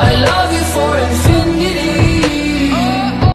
I love you forever.